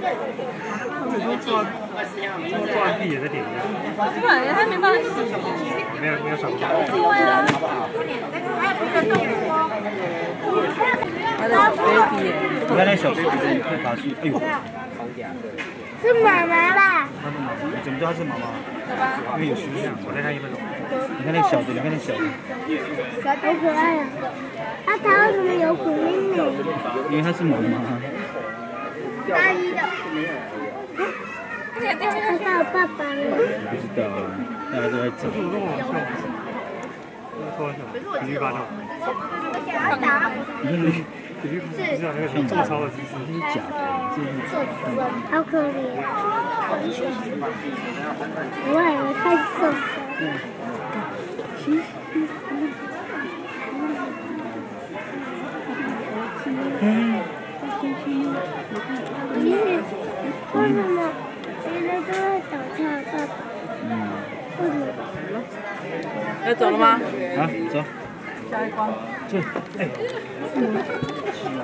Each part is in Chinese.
都坐都坐在地也在点一下，对啊，他没办法洗。没有没有爽。对啊。他的 baby，你看那小 baby 在爬去，哎呦，是妈妈吧？他是妈妈，你怎么知道是妈妈？因为有形象。我再看一分钟。你看那小的，你看那小的，好可爱啊！啊，它为什么有苦命呢？因为他是妈妈。大一的。他到爸爸了。不知道啊，大家都在找。说一下，比喻八道。要打。你看那。比喻不知道那个做操的姿势。是假的，这是。好可怜。我以为太瘦了。嗯。为什么别人都会找他爸爸？嗯。为什么？要走了吗？啊，走。下一关。这，哎。起来。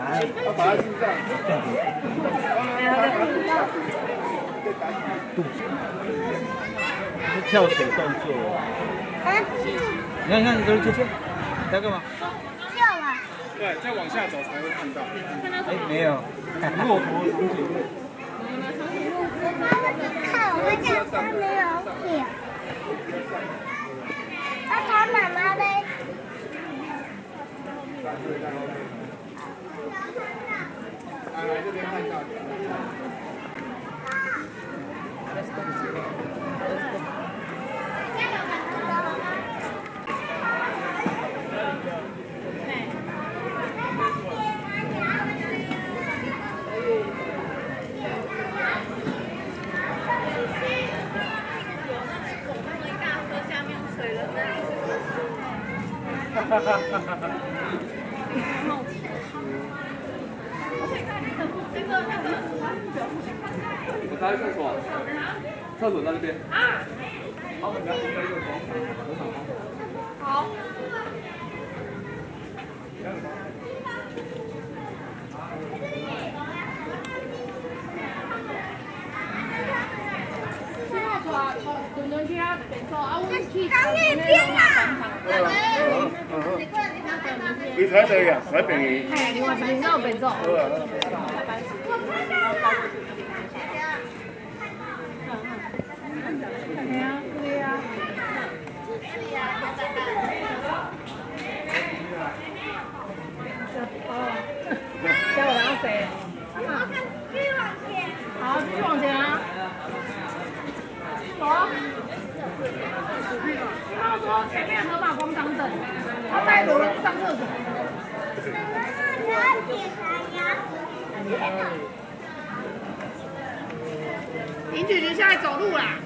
是跳水动作。你看，你看，你这这这，在干嘛？跳啊！对，再往下走才会看到。哎，没有。骆驼长颈鹿。看，我们家它没有跳。那它妈妈嘞？来这边看一下。哈哈哈哈哈哈！我待厕所，厕所在这边。啊。好，我们来一个好。你坐对呀，坐便宜。系，另外一边有便座。好啊。对啊，对啊。加我两水。好，继续往前。好，继续往前啊。走啊。他说前面河马广场等，他带走了上厕所。林姐姐现在走路啦。